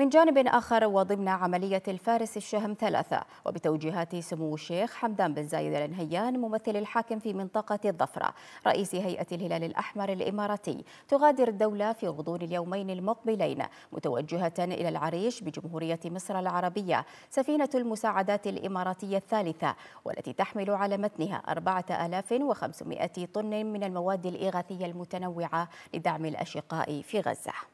من جانب آخر وضمن عملية الفارس الشهم ثلاثة. وبتوجيهات سمو الشيخ حمدان بن زايد النهيان ممثل الحاكم في منطقة الظفرة. رئيس هيئة الهلال الأحمر الإماراتي. تغادر الدولة في غضون اليومين المقبلين متوجهة إلى العريش بجمهورية مصر العربية سفينة المساعدات الإماراتية الثالثة والتي تحمل على متنها 4500 طن من المواد الإغاثية المتنوعة لدعم الأشقاء في غزة.